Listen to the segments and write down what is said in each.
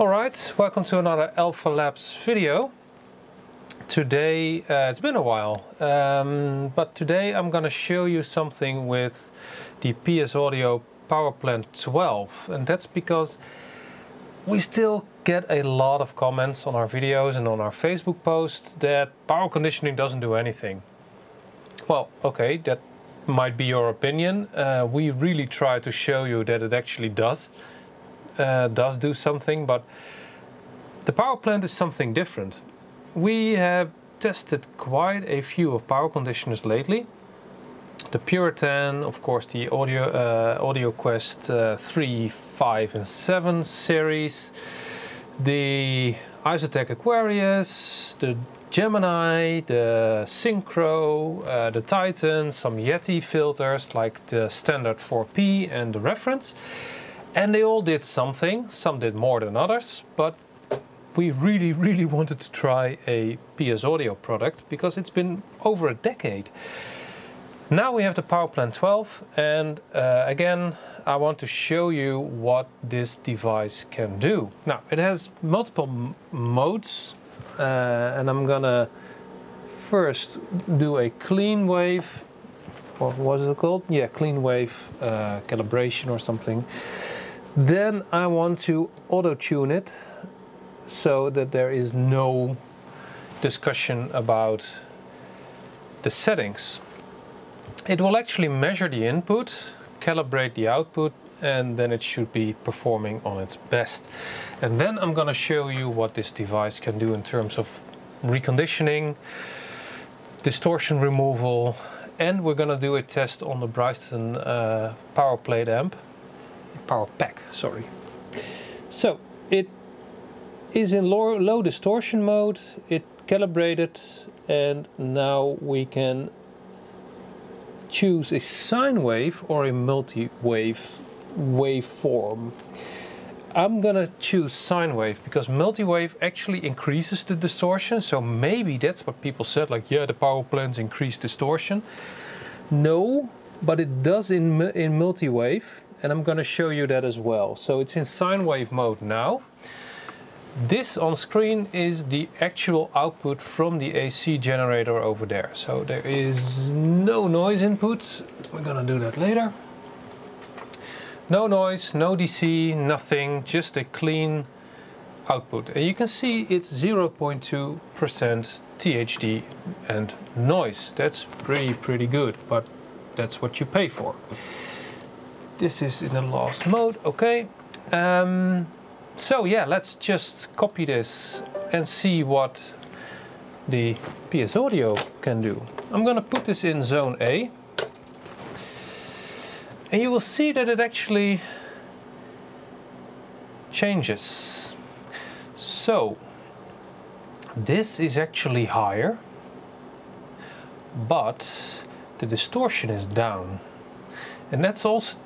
Alright, welcome to another Alpha Labs video. Today, uh, it's been a while, um, but today I'm going to show you something with the PS Audio PowerPlant 12 and that's because we still get a lot of comments on our videos and on our Facebook posts that power conditioning doesn't do anything. Well, okay, that might be your opinion. Uh, we really try to show you that it actually does uh, does do something, but the power plant is something different. We have tested quite a few of power conditioners lately. The Puritan, of course, the Audio uh, AudioQuest uh, 3, 5 and 7 series, the IsoTek Aquarius, the Gemini, the Synchro, uh, the Titan, some Yeti filters like the standard 4P and the reference. And they all did something, some did more than others, but we really, really wanted to try a PS Audio product because it's been over a decade. Now we have the Power Plant 12 and uh, again I want to show you what this device can do. Now it has multiple modes uh, and I'm gonna first do a clean wave what is it called? Yeah, clean wave uh, calibration or something. Then I want to auto-tune it so that there is no discussion about the settings. It will actually measure the input, calibrate the output, and then it should be performing on its best. And then I'm going to show you what this device can do in terms of reconditioning, distortion removal, and we're going to do a test on the Bryston uh, power plate amp power pack, sorry. So it is in low, low distortion mode, it calibrated and now we can choose a sine wave or a multi-wave waveform. I'm gonna choose sine wave because multi-wave actually increases the distortion so maybe that's what people said like yeah the power plants increase distortion. No, but it does in, in multi-wave and I'm going to show you that as well. So it's in sine wave mode now. This on screen is the actual output from the AC generator over there. So there is no noise input. We're going to do that later. No noise, no DC, nothing, just a clean output. And you can see it's 0.2% THD and noise. That's pretty, pretty good, but that's what you pay for. This is in the last mode, okay. Um, so yeah, let's just copy this and see what the PS Audio can do. I'm gonna put this in zone A. And you will see that it actually changes. So, this is actually higher, but the distortion is down. And that's also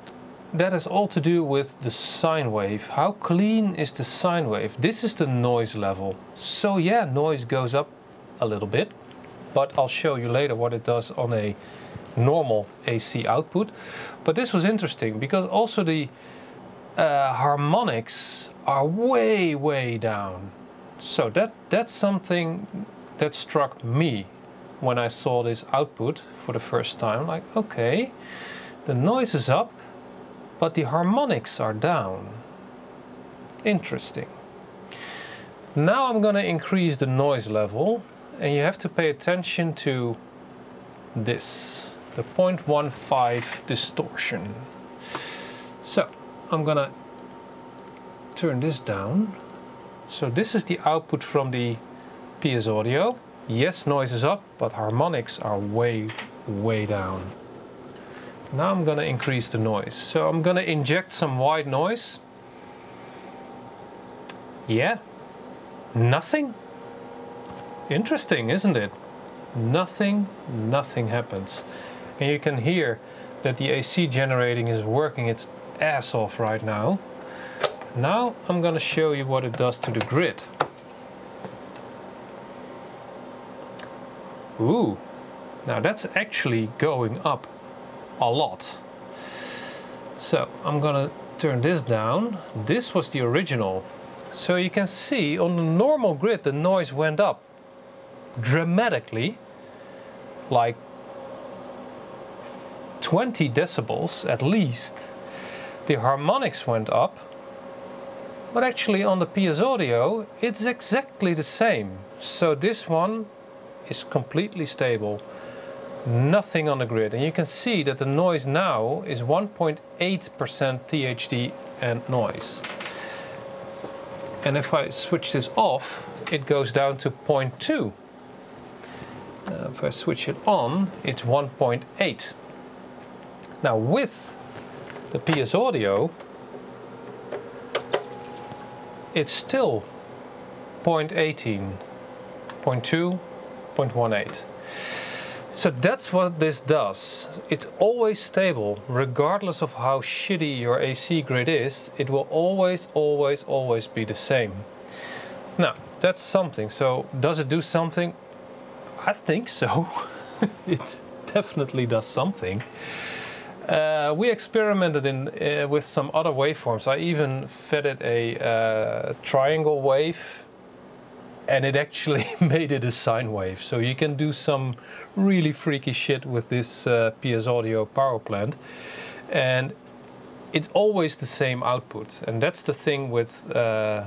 that has all to do with the sine wave. How clean is the sine wave? This is the noise level. So yeah, noise goes up a little bit, but I'll show you later what it does on a normal AC output. But this was interesting because also the uh, harmonics are way, way down. So that that's something that struck me when I saw this output for the first time. Like, okay, the noise is up, but the harmonics are down. Interesting. Now I'm going to increase the noise level and you have to pay attention to this, the 0.15 distortion. So I'm going to turn this down. So this is the output from the PS Audio. Yes, noise is up, but harmonics are way, way down. Now I'm going to increase the noise. So I'm going to inject some white noise. Yeah, nothing. Interesting, isn't it? Nothing, nothing happens. And you can hear that the AC generating is working its ass off right now. Now I'm going to show you what it does to the grid. Ooh, now that's actually going up a lot. So I'm gonna turn this down. This was the original So you can see on the normal grid the noise went up dramatically, like 20 decibels at least. The harmonics went up, but actually on the PS Audio it's exactly the same. So this one is completely stable nothing on the grid. And you can see that the noise now is 1.8% THD and noise. And if I switch this off, it goes down to 0.2. Uh, if I switch it on, it's 1.8. Now with the PS Audio, it's still 0.18, 0.2, 0.18. So that's what this does. It's always stable, regardless of how shitty your AC grid is, it will always, always, always be the same. Now, that's something. So does it do something? I think so. it definitely does something. Uh, we experimented in uh, with some other waveforms. I even fed it a uh, triangle wave and it actually made it a sine wave. So you can do some really freaky shit with this uh, PS Audio power plant. And it's always the same output. And that's the thing with uh,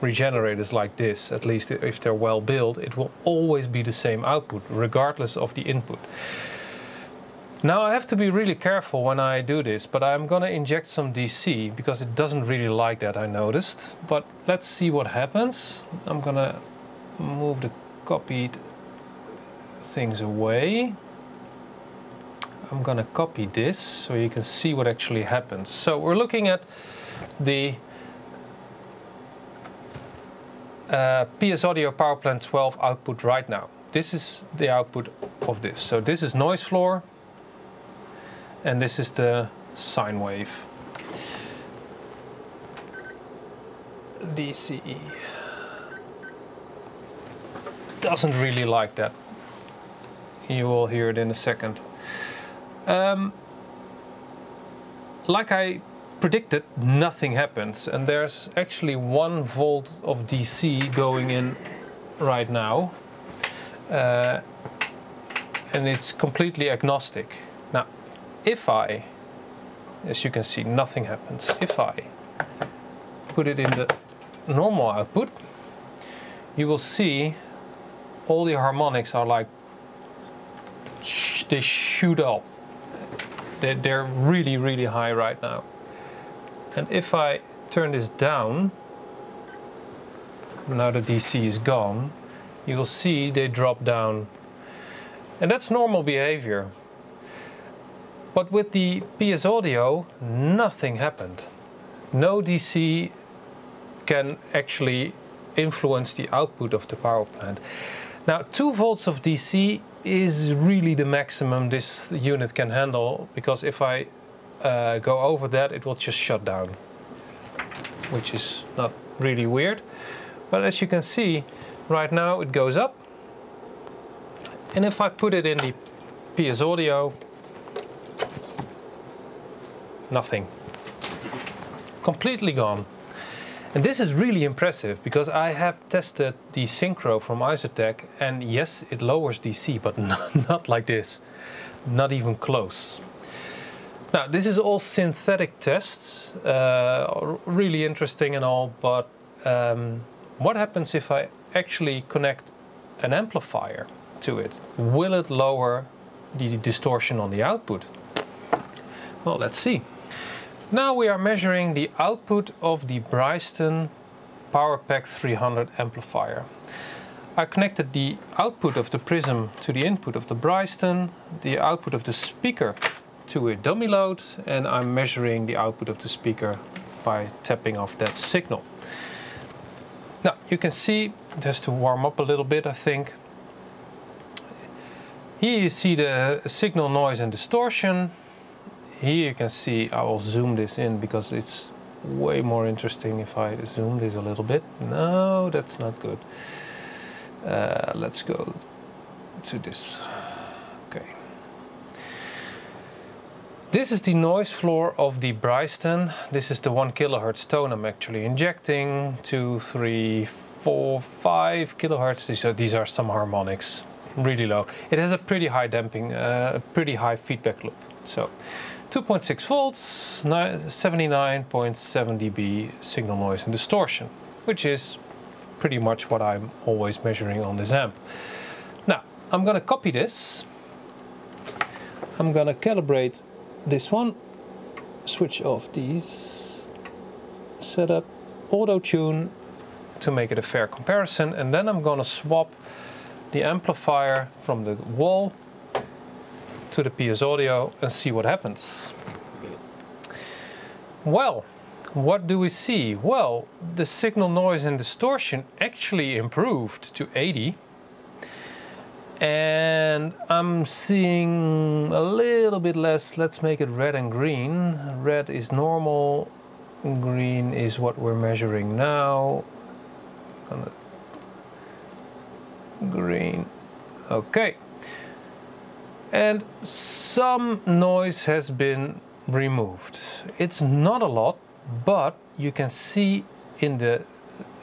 regenerators like this, at least if they're well built, it will always be the same output, regardless of the input. Now I have to be really careful when I do this, but I'm gonna inject some DC because it doesn't really like that, I noticed. But let's see what happens. I'm gonna move the copied things away. I'm gonna copy this so you can see what actually happens. So we're looking at the uh, PS Audio Power Plant 12 output right now. This is the output of this. So this is noise floor, and this is the sine wave. DCE doesn't really like that. You will hear it in a second. Um, like I predicted, nothing happens, and there's actually one volt of DC going in right now, uh, and it's completely agnostic if I, as you can see, nothing happens. If I put it in the normal output, you will see all the harmonics are like, they shoot up. They're, really, really high right now. And if I turn this down, now the DC is gone, you will see they drop down. And that's normal behavior. But with the PS Audio, nothing happened. No DC can actually influence the output of the power plant. Now 2 volts of DC is really the maximum this unit can handle because if I uh, go over that it will just shut down which is not really weird but as you can see right now it goes up and if I put it in the PS Audio nothing. Completely gone. And this is really impressive because I have tested the Synchro from IsoTek and yes, it lowers DC, but not, like this. Not even close. Now, this is all synthetic tests, uh, really interesting and all, but um, what happens if I actually connect an amplifier to it? Will it lower the distortion on the output? Well, let's see. Now we are measuring the output of the Bryston PowerPack 300 amplifier. I connected the output of the Prism to the input of the Bryston, the output of the speaker to a dummy load, and I'm measuring the output of the speaker by tapping off that signal. Now you can see it has to warm up a little bit I think. Here you see the signal noise and distortion here you can see, I will zoom this in because it's way more interesting if I zoom this a little bit. No, that's not good. Uh, let's go to this. Okay. This is the noise floor of the Bryston. This is the one kilohertz tone I'm actually injecting. Two, three, four, five kilohertz. These are, these are some harmonics, really low. It has a pretty high damping, uh, a pretty high feedback loop. So 2.6 volts, 79.7 dB signal noise and distortion, which is pretty much what I'm always measuring on this amp. Now, I'm gonna copy this. I'm gonna calibrate this one, switch off these, set up auto tune to make it a fair comparison, and then I'm gonna swap the amplifier from the wall to the PS Audio and see what happens. Well, what do we see? Well, the signal noise and distortion actually improved to 80 and I'm seeing a little bit less. Let's make it red and green. Red is normal. Green is what we're measuring now. Green. Okay and some noise has been removed it's not a lot but you can see in the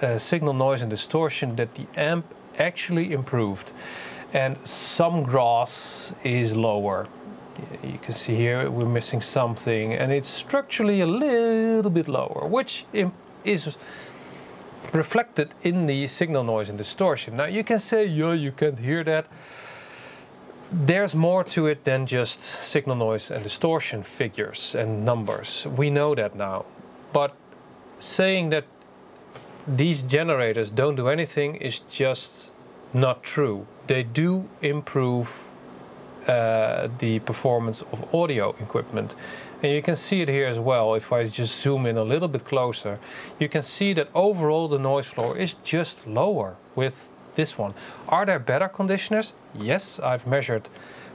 uh, signal noise and distortion that the amp actually improved and some grass is lower. You can see here we're missing something and it's structurally a little bit lower, which is reflected in the signal noise and distortion. Now you can say, yeah, you can't hear that. There's more to it than just signal noise and distortion figures and numbers. We know that now. But saying that these generators don't do anything is just not true. They do improve uh, the performance of audio equipment. And you can see it here as well. If I just zoom in a little bit closer, you can see that overall the noise floor is just lower with this one. Are there better conditioners? Yes, I've measured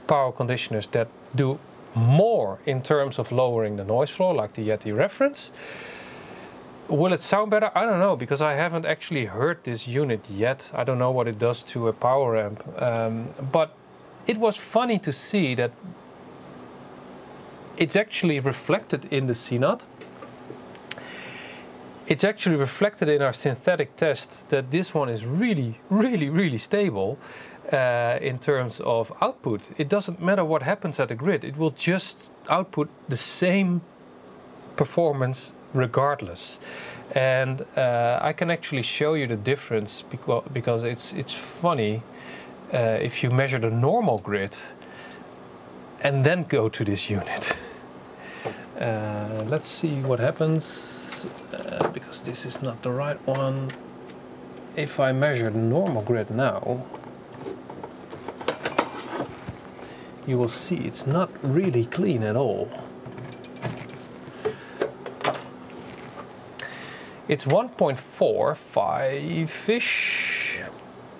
power conditioners that do more in terms of lowering the noise floor, like the Yeti reference. Will it sound better? I don't know because I haven't actually heard this unit yet. I don't know what it does to a power amp. Um, but it was funny to see that it's actually reflected in the SINAD. It's actually reflected in our synthetic test that this one is really, really, really stable uh, in terms of output. It doesn't matter what happens at the grid. It will just output the same performance regardless. And uh, I can actually show you the difference because, because it's, it's funny uh, if you measure the normal grid and then go to this unit. uh, let's see what happens uh, because this is not the right one. If I measure the normal grid now, you will see it's not really clean at all. It's 1.45-ish,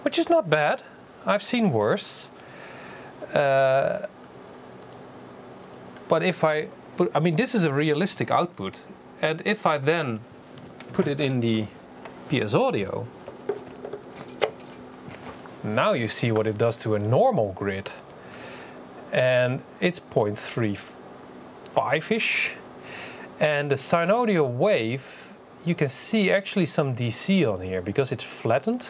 which is not bad. I've seen worse. Uh, but if I put, I mean, this is a realistic output. And if I then put it in the PS Audio, now you see what it does to a normal grid. And it's 0.35-ish. And the Synodio wave you can see actually some DC on here because it's flattened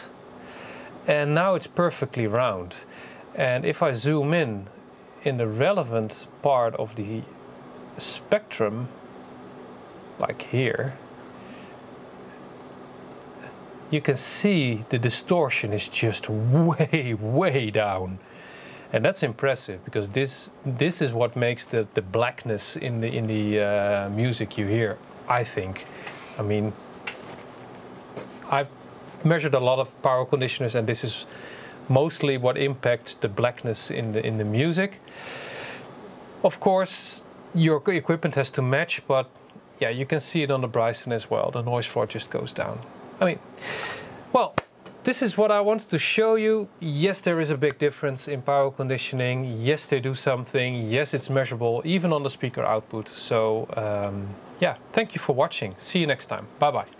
and now it's perfectly round. And if I zoom in in the relevant part of the spectrum, like here, you can see the distortion is just way, way down. And that's impressive because this this is what makes the, the blackness in the in the uh, music you hear, I think. I mean, I've measured a lot of power conditioners and this is mostly what impacts the blackness in the, in the music. Of course, your equipment has to match, but yeah, you can see it on the Bryston as well. The noise floor just goes down. I mean, well, this is what I wanted to show you. Yes, there is a big difference in power conditioning. Yes, they do something. Yes, it's measurable, even on the speaker output. So um, yeah, thank you for watching. See you next time. Bye-bye.